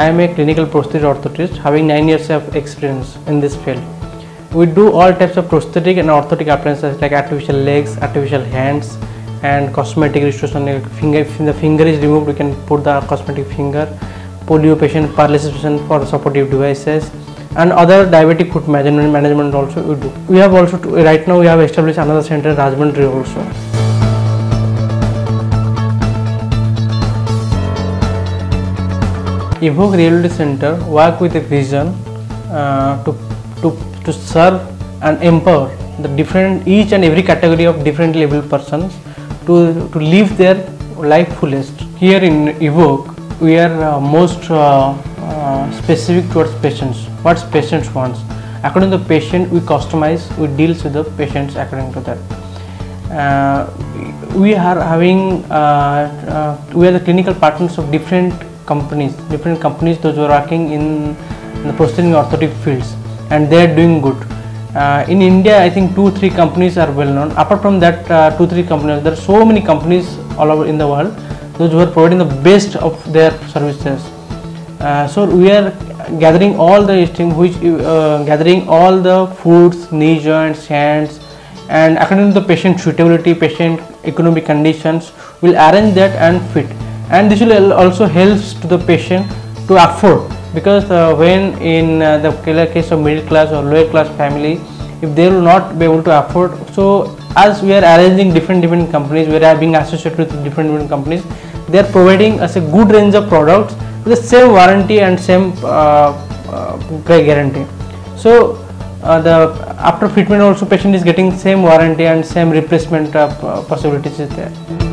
I am a clinical prosthetic orthotist having 9 years of experience in this field. We do all types of prosthetic and orthotic appliances like artificial legs, artificial hands and cosmetic restoration. Like finger, if the finger is removed, we can put the cosmetic finger, polio patient, paralysis patient for supportive devices and other diabetic foot management, management also we do. We have also, to, right now we have established another center in Rajahmundry also. Evoke Reality Center work with a vision uh, to, to, to serve and empower the different each and every category of different level persons to, to live their life fullest. Here in Evoke, we are uh, most uh, uh, specific towards patients, what patients wants. According to the patient, we customize, we deals with the patients according to that. Uh, we are having, uh, uh, we are the clinical partners of different companies, different companies those who are working in, the prosthetic orthotic fields and they are doing good. Uh, in India, I think two, three companies are well known. Apart from that, uh, two, three companies, there are so many companies all over in the world, those who are providing the best of their services. Uh, so we are gathering all the things, which uh, gathering all the foods, knee joints, hands, and according to the patient suitability, patient economic conditions, we will arrange that and fit. And this will also helps to the patient to afford. Because uh, when in uh, the case of middle class or lower class family if they will not be able to afford so as we are arranging different different companies we are being associated with different different companies they are providing us a good range of products with the same warranty and same uh, uh, guarantee. So uh, the after treatment also patient is getting same warranty and same replacement uh, possibilities is there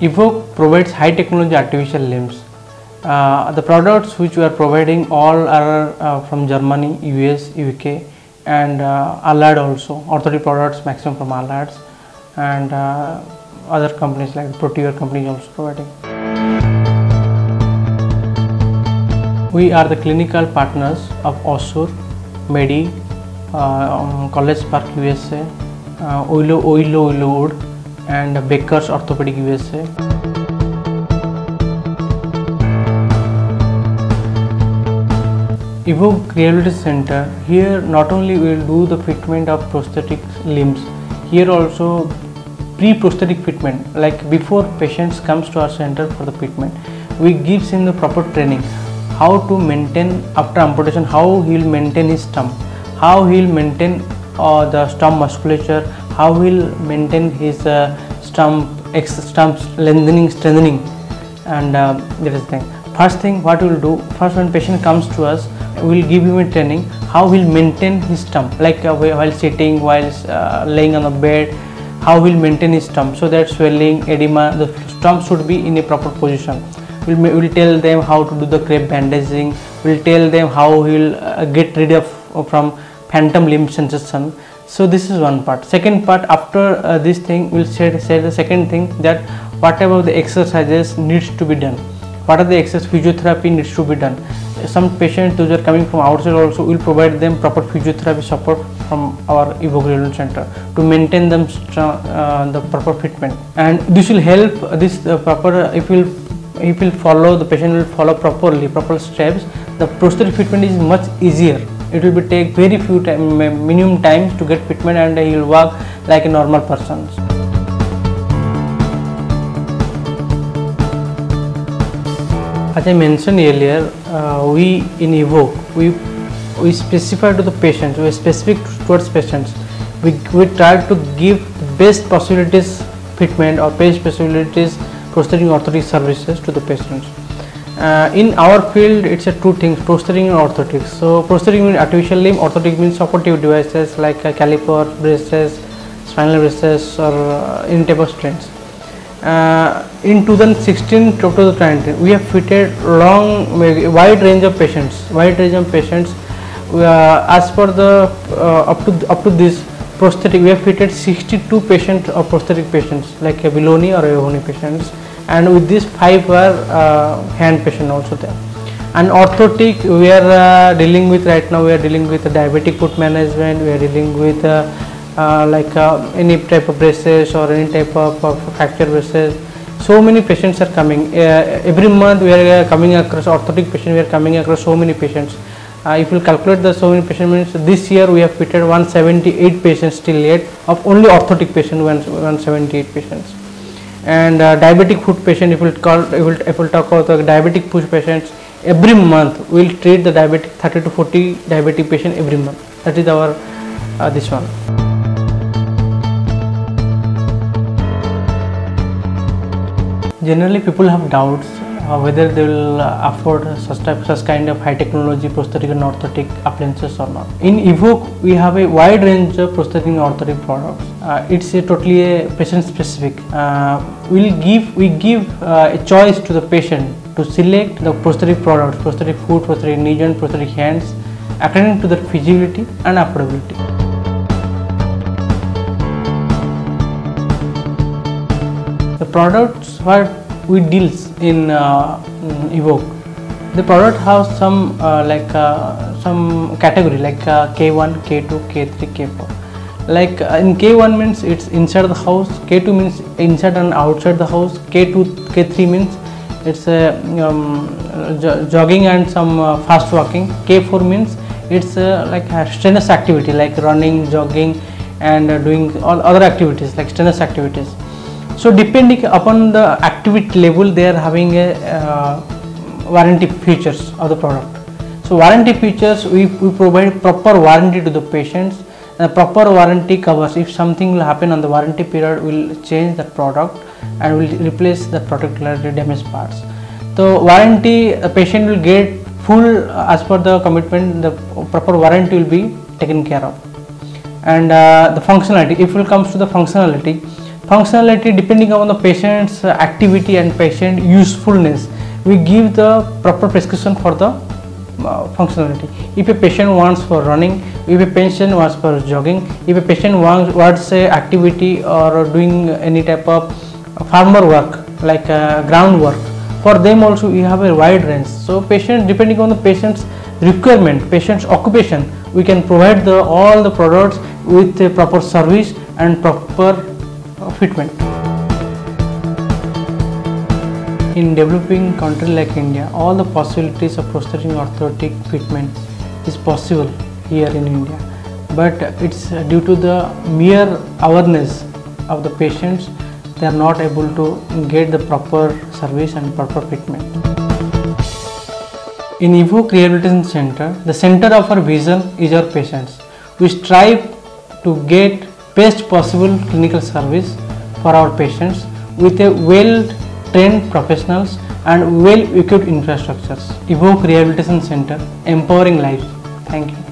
Evoke provides high technology artificial limbs. Uh, the products which we are providing all are uh, from Germany, US, UK and uh, Allied also, orthotic products maximum from Allied and uh, other companies like Proteor company is also providing. We are the clinical partners of Össur, Medi, uh, um, College Park USA, uh, Oilo Oilo Willow Wood and Becker's Orthopedic USA. Evoke Rehabilitation Center, here not only we will do the fitment of prosthetic limbs, here also pre-prosthetic fitment, like before patients comes to our center for the fitment, we gives him the proper training, how to maintain after amputation, how he will maintain his stump, how he will maintain uh, the stump musculature, how he will maintain his uh, stump, ex stump lengthening, strengthening and uh, that is the thing. First thing what we will do, first when patient comes to us, we will give him a training how he will maintain his stump like uh, while sitting, while uh, laying on the bed, how he will maintain his stump so that swelling, edema, the stump should be in a proper position. We'll, we'll tell them how to do the crepe bandaging, we'll tell them how he will uh, get rid of from phantom limb sensation. So this is one part. Second part after uh, this thing we'll say, say the second thing that whatever the exercises needs to be done. What are the exercise physiotherapy needs to be done. Some patients those are coming from outside also will provide them proper physiotherapy support from our Evoke Center to maintain them uh, the proper fitment and this will help uh, this uh, proper if will if will follow the patient will follow properly proper steps the prosthetic fitment is much easier it will be take very few time minimum time to get fitment and he will walk like a normal person. As i mentioned earlier uh, we in evoke we we specify to the patients we specific towards patients. We, we try to give best possibilities fitment or best possibilities prosthetic orthotic services to the patients uh, in our field it's a two things prosthetic and orthotics. So prosthetic means artificial limb orthotic means supportive devices like uh, caliper braces spinal braces or uh, in type of strains. Uh, in 2016 to 2019 we have fitted long wide range of patients wide range of patients. Uh, as per the uh, up to up to this prosthetic we have fitted 62 patients or prosthetic patients like a Biloni or Ehoni patients and with this five were uh, hand patient also there and orthotic we are uh, dealing with right now we are dealing with diabetic foot management we are dealing with uh, uh, like uh, any type of braces or any type of, of fracture braces. So many patients are coming. Every month we are coming across orthotic patients. We are coming across so many patients. Uh, if you calculate the so many patients, this year we have fitted 178 patients till yet of only orthotic patient 178 patients. And uh, diabetic foot patient, if we'll, call, if we if we talk about the diabetic push patients, every month we will treat the diabetic 30 to 40 diabetic patient every month. That is our uh, this one. Generally, people have doubts uh, whether they will uh, afford such type, such kind of high technology prosthetic and orthotic appliances or not. In Evoke, we have a wide range of prosthetic and orthotic products. Uh, it's a totally a patient specific. Uh, we'll give we give uh, a choice to the patient to select the prosthetic products, prosthetic foot, prosthetic knee joint, prosthetic hands, according to their feasibility and affordability. the products what we deals in uh, mm, Evoke, the product has some uh, like uh, some category like uh, K1, K2, K3, K4. Like uh, in K1 means it's inside the house, K2 means inside and outside the house, K2, K3 means it's um, jo- jogging and some uh, fast walking. K4 means it's uh, like strenuous activity like running, jogging, and doing all other activities like strenuous activities. So depending upon the activity level, they are having a uh, warranty features of the product. So warranty features, we, we provide proper warranty to the patients. The proper warranty covers if something will happen on the warranty period, we'll change that product and will replace the particularly damaged parts. So warranty, the patient will get full uh, as per the commitment. The proper warranty will be taken care of and uh, the functionality if it comes to the functionality functionality depending upon the patient's activity and patient usefulness we give the proper prescription for the uh, functionality. If a patient wants for running if a patient wants for jogging if a patient wants wants activity or doing any type of farmer work like uh, ground work for them also we have a wide range. So patient depending on the patient's requirement patient's occupation we can provide the all the products with proper service and proper fitment in developing country like india all the possibilities of prosthetic orthotic fitment is possible here in india but it's uh, due to the mere awareness of the patients they are not able to get the proper service and proper treatment. In Evoke Rehabilitation Center, the center of our vision is our patients. We strive to get best possible clinical service for our patients with a well trained professionals and well equipped infrastructures. Evoke Rehabilitation Center, empowering lives. Thank you.